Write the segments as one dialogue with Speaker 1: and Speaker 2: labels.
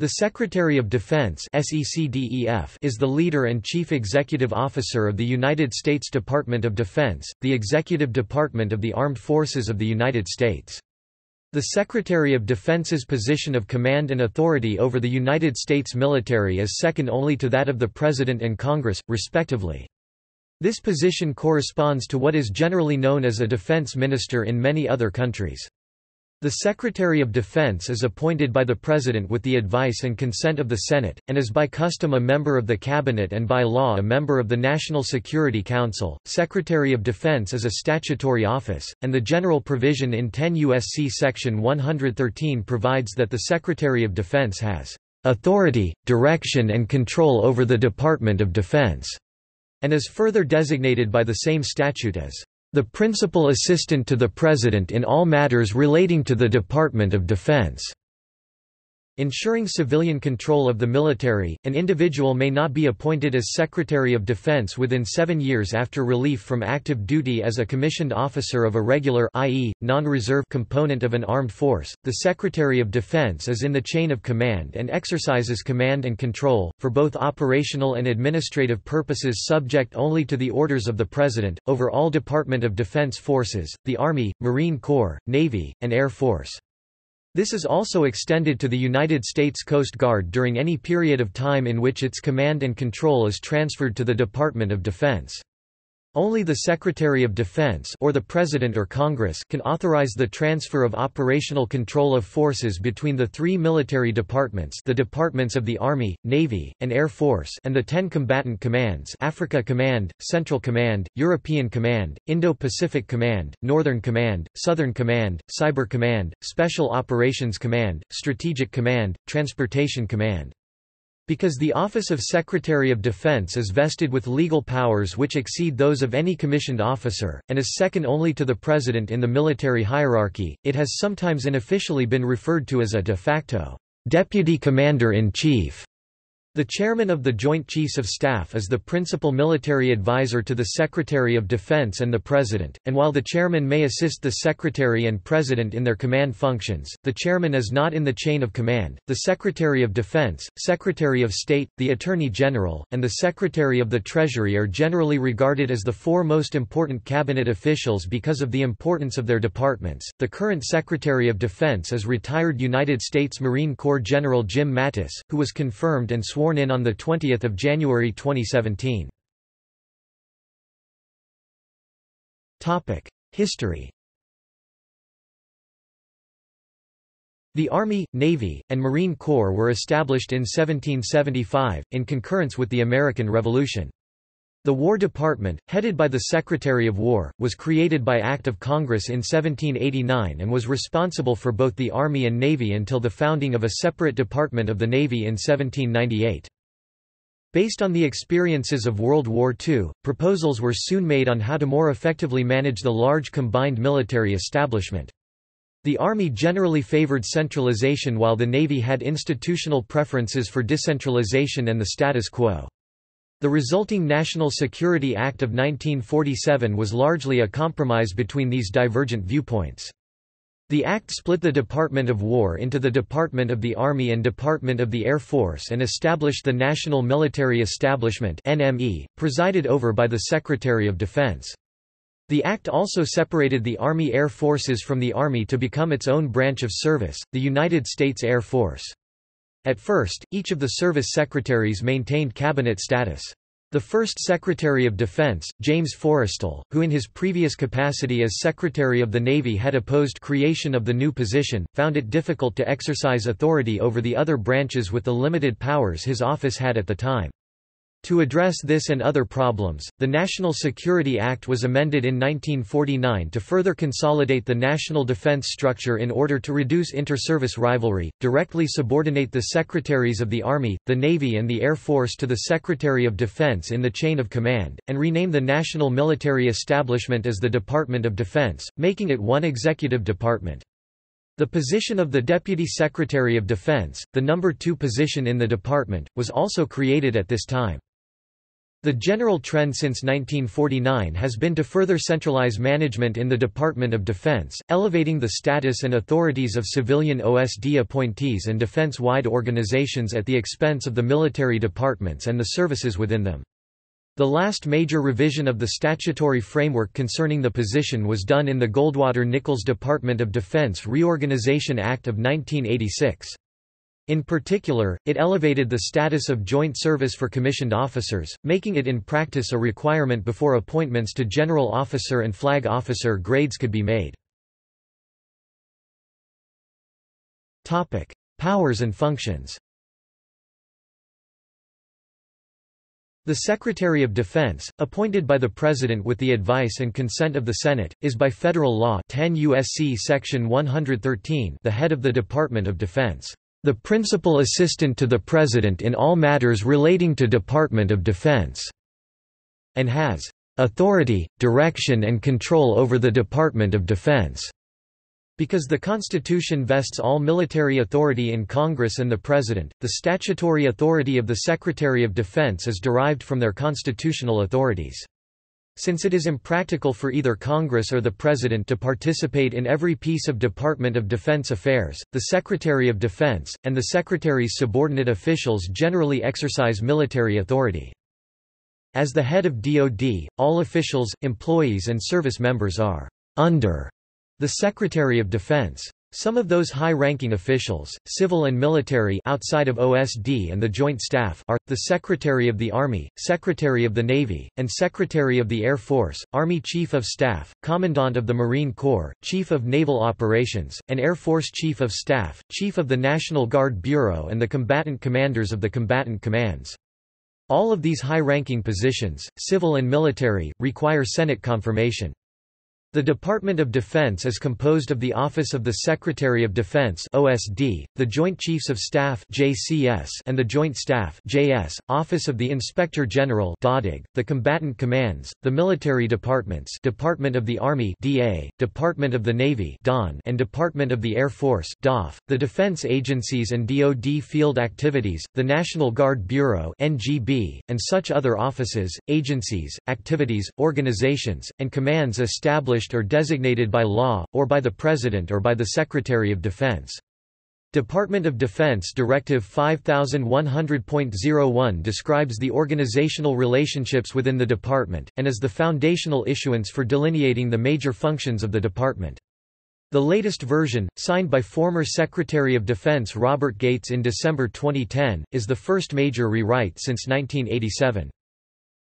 Speaker 1: The Secretary of Defense is the leader and chief executive officer of the United States Department of Defense, the executive department of the Armed Forces of the United States. The Secretary of Defense's position of command and authority over the United States military is second only to that of the President and Congress, respectively. This position corresponds to what is generally known as a defense minister in many other countries. The Secretary of Defense is appointed by the President with the advice and consent of the Senate, and is by custom a member of the Cabinet and by law a member of the National Security Council. Secretary of Defense is a statutory office, and the general provision in 10 U.S.C. Section 113 provides that the Secretary of Defense has authority, direction and control over the Department of Defense, and is further designated by the same statute as the principal assistant to the President in all matters relating to the Department of Defense. Ensuring civilian control of the military, an individual may not be appointed as Secretary of Defense within seven years after relief from active duty as a commissioned officer of a regular i.e., non-reserve component of an armed force. The Secretary of Defense is in the chain of command and exercises command and control, for both operational and administrative purposes subject only to the orders of the President, over all Department of Defense forces, the Army, Marine Corps, Navy, and Air Force. This is also extended to the United States Coast Guard during any period of time in which its command and control is transferred to the Department of Defense. Only the Secretary of Defense or the President or Congress can authorize the transfer of operational control of forces between the three military departments the departments of the Army, Navy, and Air Force and the ten combatant commands Africa Command, Central Command, European Command, Indo-Pacific Command, Northern Command, Southern Command, Cyber Command, Special Operations Command, Strategic Command, Transportation Command. Because the Office of Secretary of Defense is vested with legal powers which exceed those of any commissioned officer, and is second only to the President in the military hierarchy, it has sometimes unofficially been referred to as a de facto deputy commander-in-chief. The chairman of the Joint Chiefs of Staff is the principal military advisor to the Secretary of Defense and the President, and while the chairman may assist the Secretary and President in their command functions, the chairman is not in the chain of command. The Secretary of Defense, Secretary of State, the Attorney General, and the Secretary of the Treasury are generally regarded as the four most important cabinet officials because of the importance of their departments. The current Secretary of Defense is retired United States Marine Corps General Jim Mattis, who was confirmed and sworn sworn in on 20 January 2017. History The Army, Navy, and Marine Corps were established in 1775, in concurrence with the American Revolution. The War Department, headed by the Secretary of War, was created by Act of Congress in 1789 and was responsible for both the Army and Navy until the founding of a separate Department of the Navy in 1798. Based on the experiences of World War II, proposals were soon made on how to more effectively manage the large combined military establishment. The Army generally favored centralization while the Navy had institutional preferences for decentralization and the status quo. The resulting National Security Act of 1947 was largely a compromise between these divergent viewpoints. The Act split the Department of War into the Department of the Army and Department of the Air Force and established the National Military Establishment NME, presided over by the Secretary of Defense. The Act also separated the Army Air Forces from the Army to become its own branch of service, the United States Air Force. At first, each of the service secretaries maintained cabinet status. The first Secretary of Defense, James Forrestal, who in his previous capacity as Secretary of the Navy had opposed creation of the new position, found it difficult to exercise authority over the other branches with the limited powers his office had at the time. To address this and other problems, the National Security Act was amended in 1949 to further consolidate the national defense structure in order to reduce inter-service rivalry, directly subordinate the Secretaries of the Army, the Navy and the Air Force to the Secretary of Defense in the chain of command, and rename the national military establishment as the Department of Defense, making it one executive department. The position of the Deputy Secretary of Defense, the number two position in the department, was also created at this time. The general trend since 1949 has been to further centralize management in the Department of Defense, elevating the status and authorities of civilian OSD appointees and defense-wide organizations at the expense of the military departments and the services within them. The last major revision of the statutory framework concerning the position was done in the Goldwater-Nichols Department of Defense Reorganization Act of 1986. In particular, it elevated the status of joint service for commissioned officers, making it in practice a requirement before appointments to general officer and flag officer grades could be made. Topic: Powers and functions The Secretary of Defense, appointed by the President with the advice and consent of the Senate, is by federal law 10 USC section 113 the head of the Department of Defense the principal assistant to the President in all matters relating to Department of Defense", and has "...authority, direction and control over the Department of Defense." Because the Constitution vests all military authority in Congress and the President, the statutory authority of the Secretary of Defense is derived from their constitutional authorities. Since it is impractical for either Congress or the President to participate in every piece of Department of Defense affairs, the Secretary of Defense, and the Secretary's subordinate officials generally exercise military authority. As the head of DoD, all officials, employees and service members are under the Secretary of Defense. Some of those high-ranking officials, civil and military outside of OSD and the Joint Staff are, the Secretary of the Army, Secretary of the Navy, and Secretary of the Air Force, Army Chief of Staff, Commandant of the Marine Corps, Chief of Naval Operations, and Air Force Chief of Staff, Chief of the National Guard Bureau and the combatant commanders of the combatant commands. All of these high-ranking positions, civil and military, require Senate confirmation. The Department of Defense is composed of the Office of the Secretary of Defense (OSD), the Joint Chiefs of Staff (JCS), and the Joint Staff (JS), Office of the Inspector General (DODIG), the Combatant Commands, the Military Departments, Department of the Army (DA), Department of the Navy (DON), and Department of the Air Force (DOF), the Defense Agencies and DoD Field Activities, the National Guard Bureau (NGB), and such other offices, agencies, activities, organizations, and commands established established or designated by law, or by the President or by the Secretary of Defense. Department of Defense Directive 5100.01 describes the organizational relationships within the department, and is the foundational issuance for delineating the major functions of the department. The latest version, signed by former Secretary of Defense Robert Gates in December 2010, is the first major rewrite since 1987.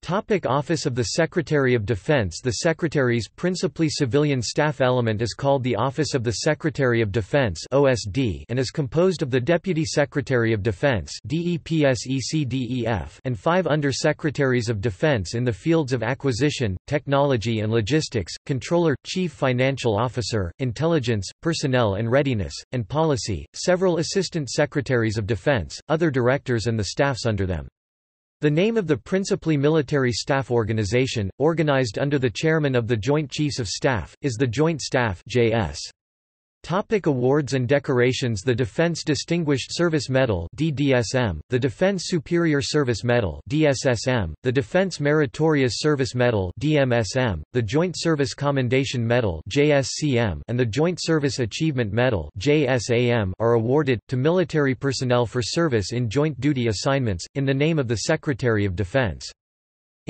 Speaker 1: Topic Office of the Secretary of Defense The Secretary's principally civilian staff element is called the Office of the Secretary of Defense OSD and is composed of the Deputy Secretary of Defense and five Under-Secretaries of Defense in the fields of acquisition, technology and logistics, Comptroller, Chief Financial Officer, Intelligence, Personnel and Readiness, and Policy, several Assistant Secretaries of Defense, other directors and the staffs under them. The name of the principally military staff organization, organized under the chairman of the Joint Chiefs of Staff, is the Joint Staff JS. Topic awards and decorations The Defense Distinguished Service Medal DDSM, the Defense Superior Service Medal DSSM, the Defense Meritorious Service Medal DMSM, the Joint Service Commendation Medal JSCM, and the Joint Service Achievement Medal JSAM are awarded, to military personnel for service in joint duty assignments, in the name of the Secretary of Defense.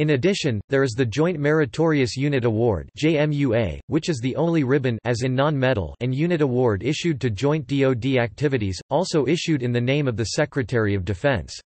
Speaker 1: In addition, there is the Joint Meritorious Unit Award JMUA, which is the only ribbon as in non-medal and unit award issued to joint DoD activities, also issued in the name of the Secretary of Defense.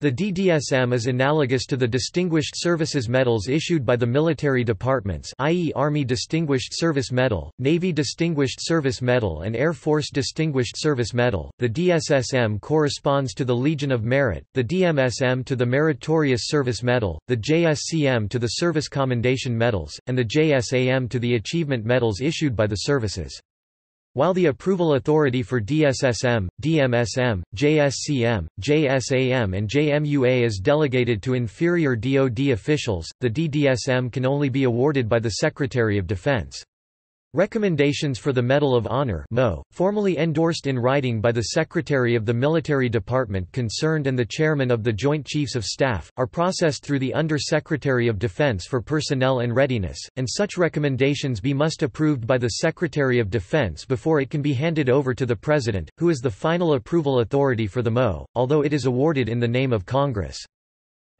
Speaker 1: The DDSM is analogous to the Distinguished Services Medals issued by the military departments i.e. Army Distinguished Service Medal, Navy Distinguished Service Medal and Air Force Distinguished Service Medal. The DSSM corresponds to the Legion of Merit, the DMSM to the Meritorious Service Medal, the JSCM to the Service Commendation Medals, and the JSAM to the Achievement Medals issued by the services. While the approval authority for DSSM, DMSM, JSCM, JSAM and JMUA is delegated to inferior DoD officials, the DDSM can only be awarded by the Secretary of Defense. Recommendations for the Medal of Honor MO, formally endorsed in writing by the Secretary of the Military Department concerned and the Chairman of the Joint Chiefs of Staff, are processed through the Under-Secretary of Defense for Personnel and Readiness, and such recommendations be must be approved by the Secretary of Defense before it can be handed over to the President, who is the final approval authority for the MO, although it is awarded in the name of Congress.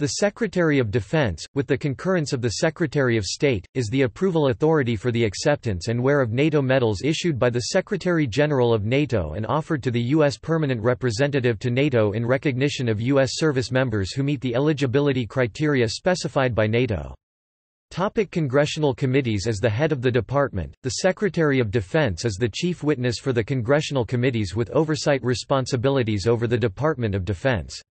Speaker 1: The Secretary of Defense, with the concurrence of the Secretary of State, is the approval authority for the acceptance and wear of NATO medals issued by the Secretary-General of NATO and offered to the U.S. Permanent Representative to NATO in recognition of U.S. service members who meet the eligibility criteria specified by NATO. Topic Congressional committees As the head of the department, the Secretary of Defense is the chief witness for the congressional committees with oversight responsibilities over the Department of Defense.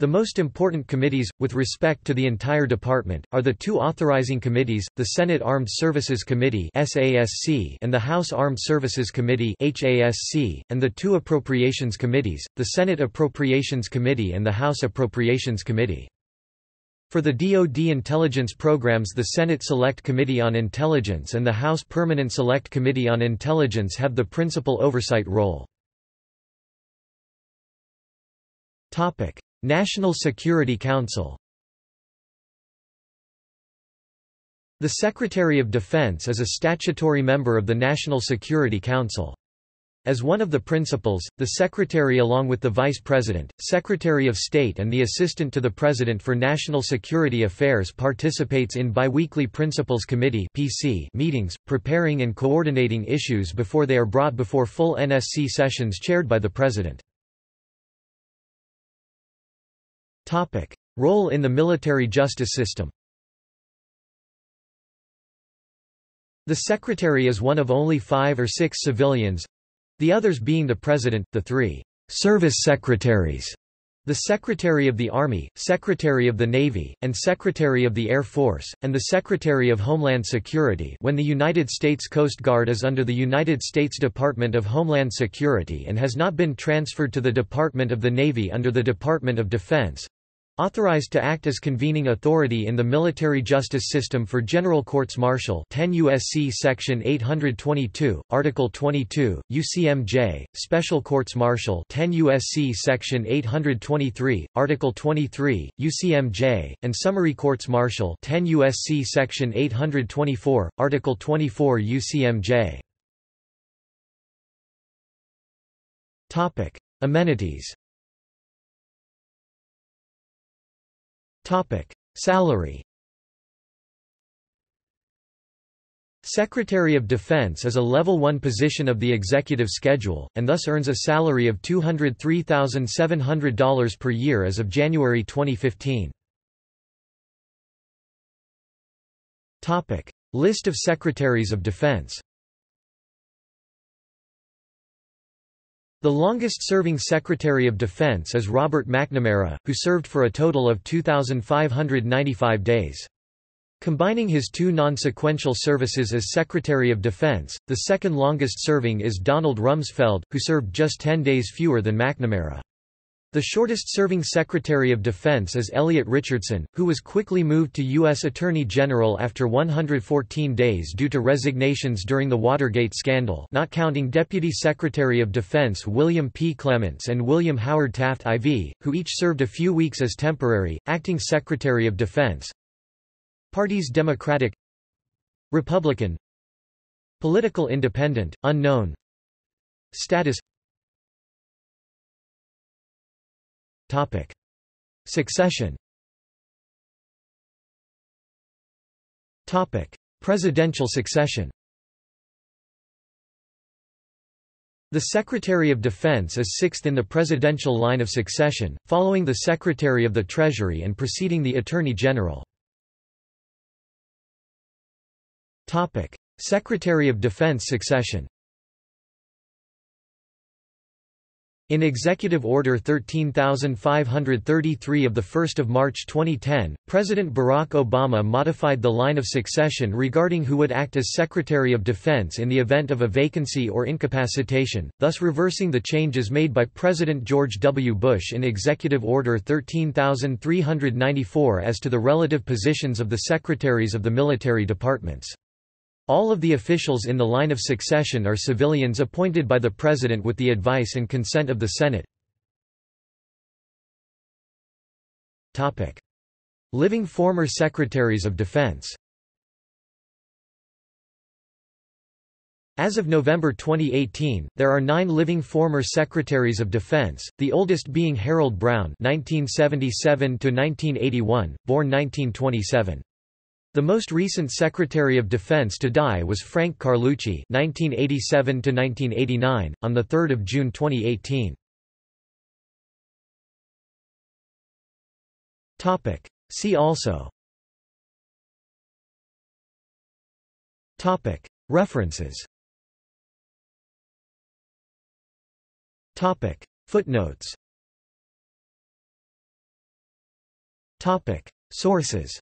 Speaker 1: The most important committees, with respect to the entire department, are the two authorizing committees, the Senate Armed Services Committee and the House Armed Services Committee and the two appropriations committees, the Senate Appropriations Committee and the House Appropriations Committee. For the DoD intelligence programs the Senate Select Committee on Intelligence and the House Permanent Select Committee on Intelligence have the principal oversight role. National Security Council The Secretary of Defense is a statutory member of the National Security Council. As one of the principals, the Secretary along with the Vice President, Secretary of State and the Assistant to the President for National Security Affairs participates in biweekly Principals Committee meetings, preparing and coordinating issues before they are brought before full NSC sessions chaired by the President. Role in the military justice system. The Secretary is one of only five or six civilians—the others being the President, the three «service secretaries», the Secretary of the Army, Secretary of the Navy, and Secretary of the Air Force, and the Secretary of Homeland Security when the United States Coast Guard is under the United States Department of Homeland Security and has not been transferred to the Department of the Navy under the Department of Defense, Authorized to act as convening authority in the military justice system for general courts martial 10 USC section 822 article 22 UCMJ special courts martial 10 USC section 823 article 23 UCMJ and summary courts martial 10 USC section 824 article 24 UCMJ Topic Amenities Topic: Salary. Secretary of Defense is a level 1 position of the executive schedule and thus earns a salary of $203,700 per year as of January 2015. Topic: List of Secretaries of Defense. The longest-serving Secretary of Defense is Robert McNamara, who served for a total of 2,595 days. Combining his two non-sequential services as Secretary of Defense, the second longest-serving is Donald Rumsfeld, who served just 10 days fewer than McNamara. The shortest-serving Secretary of Defense is Elliot Richardson, who was quickly moved to U.S. Attorney General after 114 days due to resignations during the Watergate scandal not counting Deputy Secretary of Defense William P. Clements and William Howard Taft IV, who each served a few weeks as temporary, acting Secretary of Defense. Parties Democratic Republican Political Independent, unknown Status Topic. Succession Topic. Presidential succession The Secretary of Defense is sixth in the presidential line of succession, following the Secretary of the Treasury and preceding the Attorney General. Secretary of Defense succession In Executive Order 13533 of 1 March 2010, President Barack Obama modified the line of succession regarding who would act as Secretary of Defense in the event of a vacancy or incapacitation, thus reversing the changes made by President George W. Bush in Executive Order 13394 as to the relative positions of the secretaries of the military departments. All of the officials in the line of succession are civilians appointed by the President with the advice and consent of the Senate. Living former Secretaries of Defense As of November 2018, there are nine living former Secretaries of Defense, the oldest being Harold Brown (1977–1981), born 1927. The most recent Secretary of Defense to die was Frank Carlucci (1987–1989) on the 3rd of June 2018. Topic. See also. Topic. References. Topic. Footnotes Topic. Sources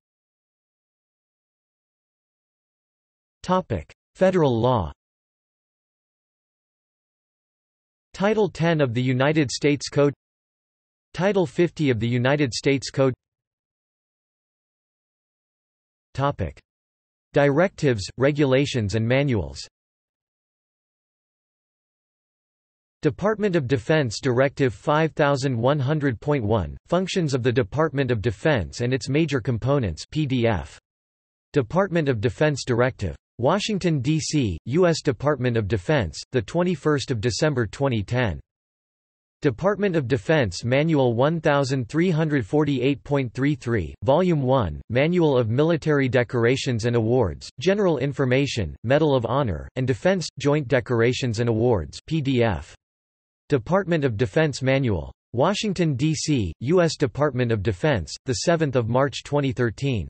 Speaker 1: Topic. Federal law Title 10 of the United States Code Title 50 of the United States Code Topic. Directives, regulations and manuals Department of Defense Directive 5100.1, Functions of the Department of Defense and its Major Components PDF. Department of Defense Directive. Washington, D.C., U.S. Department of Defense, 21 December 2010. Department of Defense Manual 1348.33, Volume 1, Manual of Military Decorations and Awards, General Information, Medal of Honor, and Defense, Joint Decorations and Awards PDF. Department of Defense Manual. Washington, D.C., U.S. Department of Defense, 7 March 2013.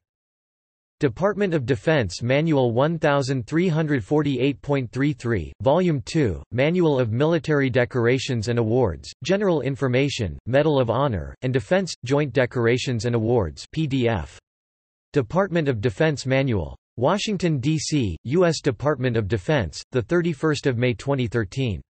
Speaker 1: Department of Defense Manual 1348.33, Volume 2, Manual of Military Decorations and Awards, General Information, Medal of Honor, and Defense, Joint Decorations and Awards PDF. Department of Defense Manual. Washington, D.C., U.S. Department of Defense, 31 May 2013.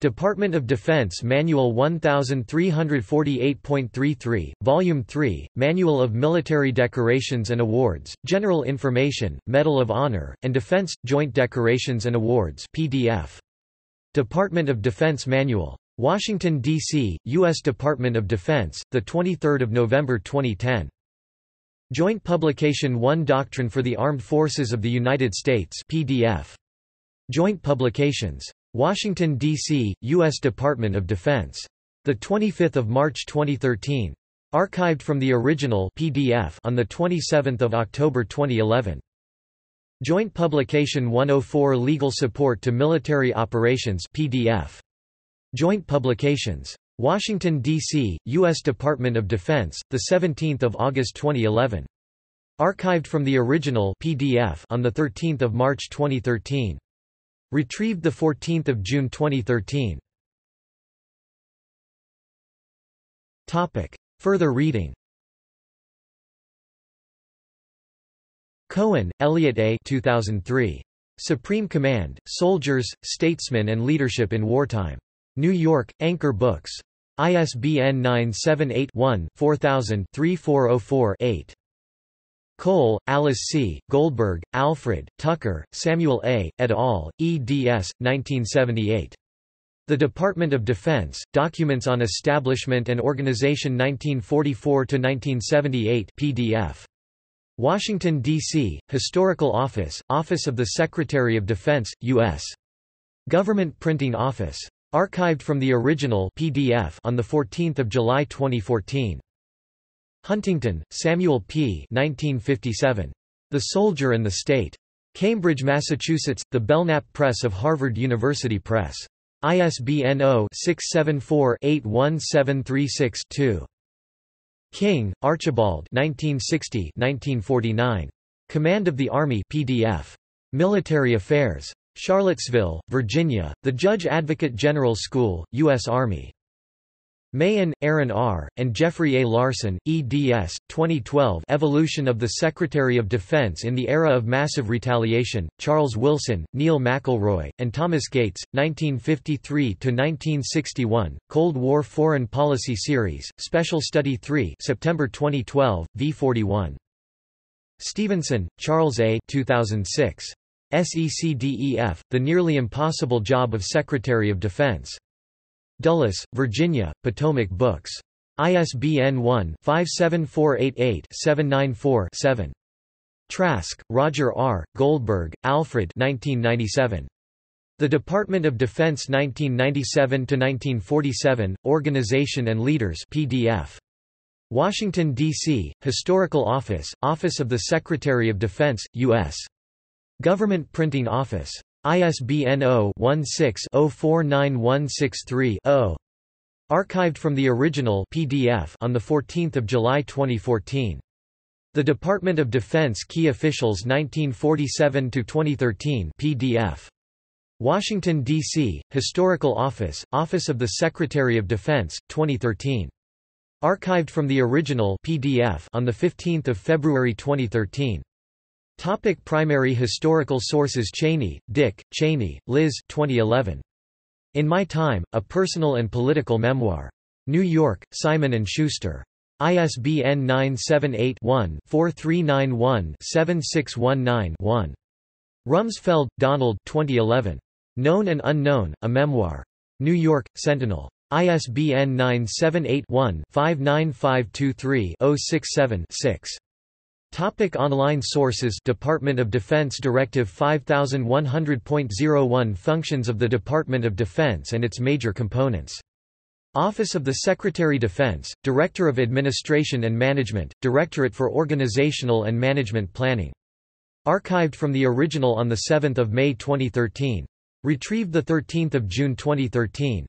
Speaker 1: Department of Defense Manual 1348.33, Volume 3, Manual of Military Decorations and Awards, General Information, Medal of Honor, and Defense, Joint Decorations and Awards PDF. Department of Defense Manual. Washington, D.C., U.S. Department of Defense, 23 November 2010. Joint Publication 1 Doctrine for the Armed Forces of the United States PDF. Joint Publications. Washington, D.C., U.S. Department of Defense. 25 March 2013. Archived from the original PDF on 27 October 2011. Joint Publication 104 Legal Support to Military Operations PDF. Joint Publications. Washington, D.C., U.S. Department of Defense, 17 August 2011. Archived from the original PDF on 13 March 2013. Retrieved 14 June 2013. Topic. Further reading Cohen, Eliot A. 2003. Supreme Command, Soldiers, Statesmen and Leadership in Wartime. New York, Anchor Books. ISBN 978 one 4000 3404 8 Cole, Alice C., Goldberg, Alfred, Tucker, Samuel A., et al., eds. 1978. The Department of Defense, Documents on Establishment and Organization 1944–1978 PDF. Washington, D.C., Historical Office, Office of the Secretary of Defense, U.S. Government Printing Office. Archived from the original PDF on 14 July 2014. Huntington, Samuel P. 1957. The Soldier and the State. Cambridge, Massachusetts, The Belknap Press of Harvard University Press. ISBN 0-674-81736-2. King, Archibald 1960-1949. Command of the Army PDF. Military Affairs. Charlottesville, Virginia, The Judge Advocate General School, U.S. Army. Mahon, Aaron R., and Jeffrey A. Larson, eds. 2012 Evolution of the Secretary of Defense in the Era of Massive Retaliation, Charles Wilson, Neil McElroy, and Thomas Gates, 1953–1961, Cold War Foreign Policy Series, Special Study 3 September 2012, v41. Stevenson, Charles A. 2006. SECDEF, The Nearly Impossible Job of Secretary of Defense. Dulles, Virginia, Potomac Books. ISBN 1-57488-794-7. Trask, Roger R., Goldberg, Alfred 1997. The Department of Defense 1997–1947, Organization and Leaders PDF. Washington, D.C., Historical Office, Office of the Secretary of Defense, U.S. Government Printing Office. ISBN 0-16-049163-0. Archived from the original PDF on 14 July 2014. The Department of Defense Key Officials 1947–2013 PDF. Washington, D.C., Historical Office, Office of the Secretary of Defense, 2013. Archived from the original PDF on 15 February 2013. Topic primary historical sources Cheney, Dick, Cheney, Liz 2011. In My Time, A Personal and Political Memoir. New York, Simon & Schuster. ISBN 978-1-4391-7619-1. Rumsfeld, Donald 2011. Known and Unknown, A Memoir. New York, Sentinel. ISBN 978-1-59523-067-6. Topic online sources Department of Defense Directive 5100.01 Functions of the Department of Defense and its major components. Office of the Secretary of Defense, Director of Administration and Management, Directorate for Organizational and Management Planning. Archived from the original on 7 May 2013. Retrieved 13 June 2013.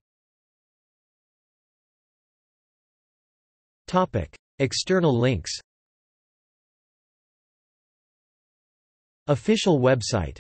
Speaker 1: External links Official website